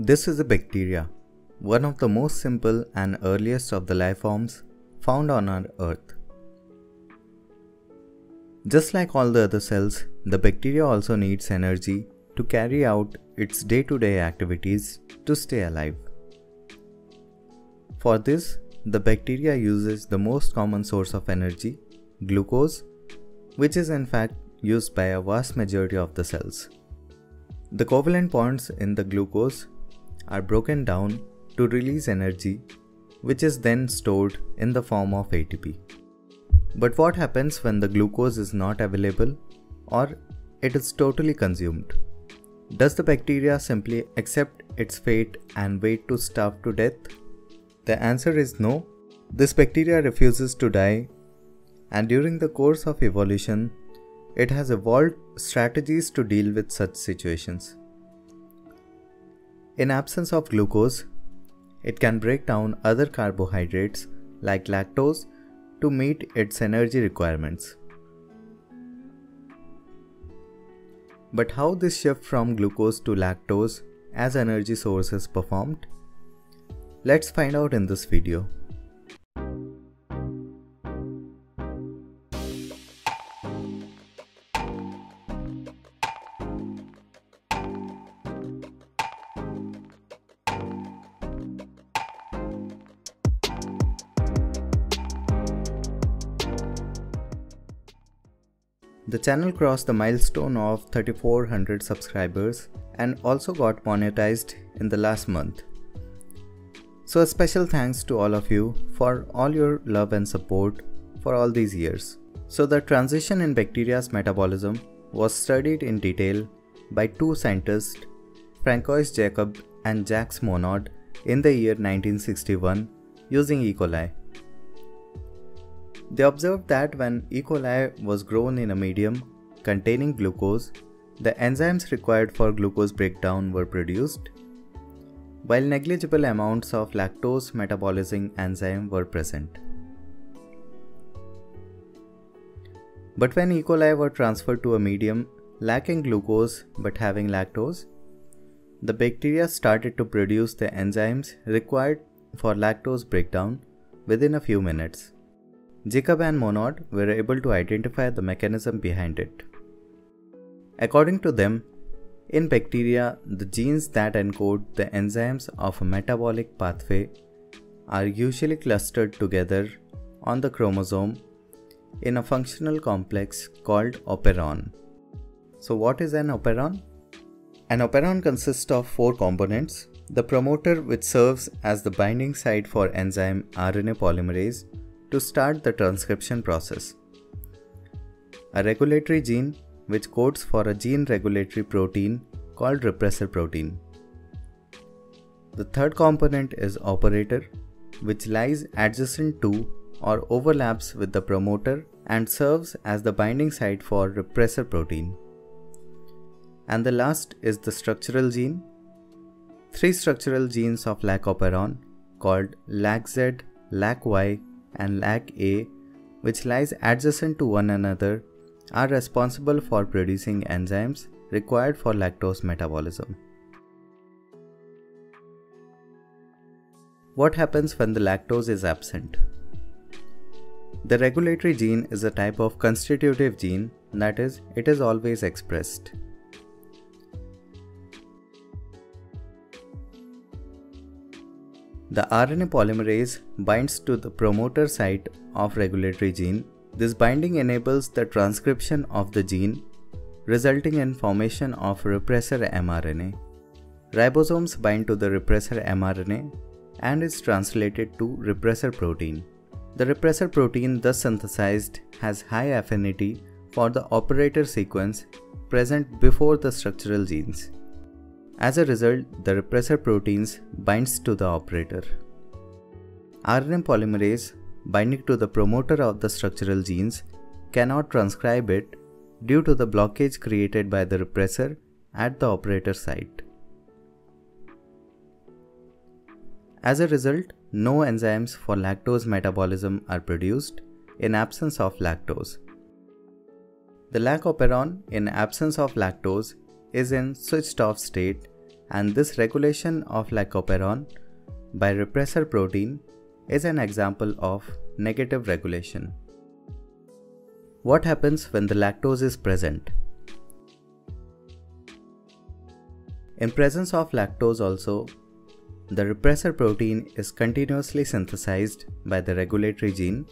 This is a bacteria, one of the most simple and earliest of the life forms found on our earth. Just like all the other cells, the bacteria also needs energy to carry out its day to day activities to stay alive. For this, the bacteria uses the most common source of energy, glucose, which is in fact used by a vast majority of the cells. The covalent bonds in the glucose are broken down to release energy, which is then stored in the form of ATP. But what happens when the glucose is not available or it is totally consumed? Does the bacteria simply accept its fate and wait to starve to death? The answer is no. This bacteria refuses to die, and during the course of evolution, it has evolved strategies to deal with such situations. In absence of glucose, it can break down other carbohydrates like lactose to meet its energy requirements. But how this shift from glucose to lactose as energy source is performed? Let's find out in this video. The channel crossed the milestone of 3400 subscribers and also got monetized in the last month. So a special thanks to all of you for all your love and support for all these years. So the transition in bacteria's metabolism was studied in detail by two scientists, Francois Jacob and Jacques Monod in the year 1961 using E. coli. They observed that when E. coli was grown in a medium containing glucose, the enzymes required for glucose breakdown were produced, while negligible amounts of lactose metabolizing enzyme were present. But when E. coli were transferred to a medium lacking glucose but having lactose, the bacteria started to produce the enzymes required for lactose breakdown within a few minutes. Jacob and Monod were able to identify the mechanism behind it. According to them, in bacteria, the genes that encode the enzymes of a metabolic pathway are usually clustered together on the chromosome in a functional complex called operon. So, what is an operon? An operon consists of four components the promoter, which serves as the binding site for enzyme RNA polymerase, to start the transcription process. A regulatory gene which codes for a gene regulatory protein called repressor protein. The third component is operator which lies adjacent to or overlaps with the promoter and serves as the binding site for repressor protein. And the last is the structural gene. Three structural genes of lac operon called LAC-Z, LAC-Y and LAC-A, which lies adjacent to one another, are responsible for producing enzymes required for lactose metabolism. What happens when the lactose is absent? The regulatory gene is a type of constitutive gene, that is, it is always expressed. The RNA polymerase binds to the promoter site of regulatory gene. This binding enables the transcription of the gene, resulting in formation of repressor mRNA. Ribosomes bind to the repressor mRNA and is translated to repressor protein. The repressor protein thus synthesized has high affinity for the operator sequence present before the structural genes. As a result, the repressor proteins binds to the operator. RNA polymerase binding to the promoter of the structural genes cannot transcribe it due to the blockage created by the repressor at the operator site. As a result, no enzymes for lactose metabolism are produced in absence of lactose. The lac operon in absence of lactose is in switched off state and this regulation of lac operon by repressor protein is an example of negative regulation. What happens when the lactose is present? In presence of lactose also, the repressor protein is continuously synthesized by the regulatory gene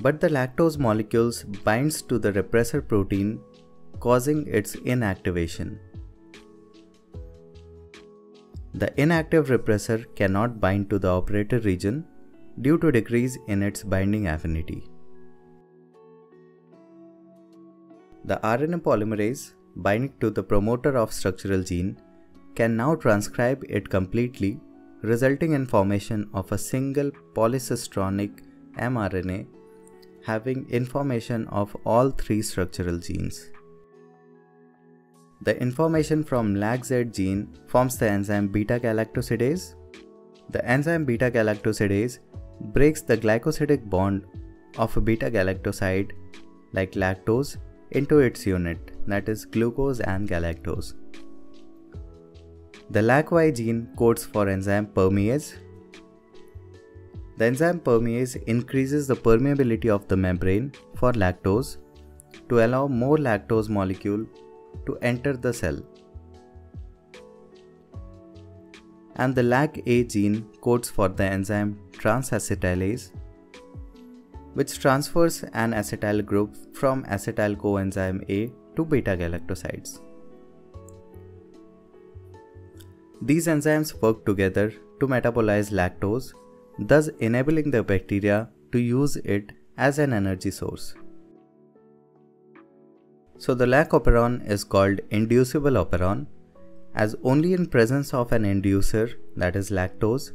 but the lactose molecules binds to the repressor protein causing its inactivation. The inactive repressor cannot bind to the operator region due to decrease in its binding affinity. The RNA polymerase binding to the promoter of structural gene can now transcribe it completely resulting in formation of a single polycistronic mRNA having information of all three structural genes. The information from LAC-Z gene forms the enzyme beta-galactosidase. The enzyme beta-galactosidase breaks the glycosidic bond of a beta-galactoside like lactose into its unit that is glucose and galactose. The LAC-Y gene codes for enzyme permease the enzyme permease increases the permeability of the membrane for lactose to allow more lactose molecule to enter the cell. And the LAC-A gene codes for the enzyme transacetylase which transfers an acetyl group from acetyl coenzyme A to beta galactosides. These enzymes work together to metabolize lactose thus enabling the bacteria to use it as an energy source. So the lac operon is called inducible operon as only in presence of an inducer that is lactose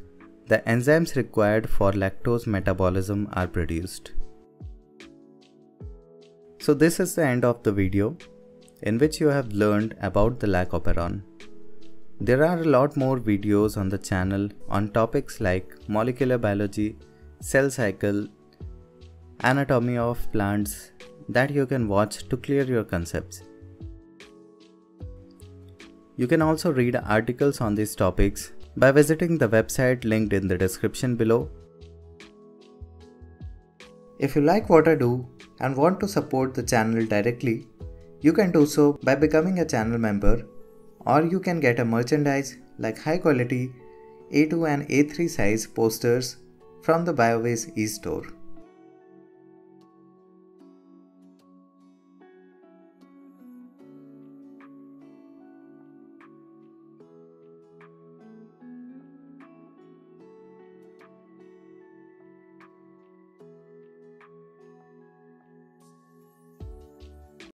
the enzymes required for lactose metabolism are produced. So this is the end of the video in which you have learned about the lac operon. There are a lot more videos on the channel on topics like molecular biology, cell cycle, anatomy of plants that you can watch to clear your concepts. You can also read articles on these topics by visiting the website linked in the description below. If you like what I do and want to support the channel directly, you can do so by becoming a channel member or you can get a merchandise like high quality A2 and A3 size posters from the BioWiz e-store.